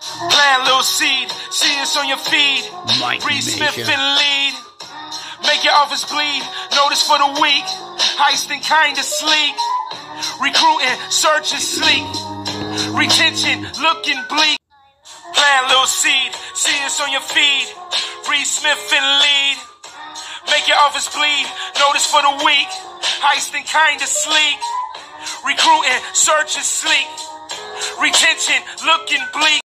Plant little seed, see us on your feed. Mike Reed Smith and in lead. Make your office bleed. Notice for the week. Heisting kinda sleek. Recruiting, searching sleek. Retention looking bleak. Plant little seed, see us on your feed. Reed Smith in lead. Make your office bleed. Notice for the week. Heisting kinda sleek. Recruiting, searching sleek. Retention looking bleak.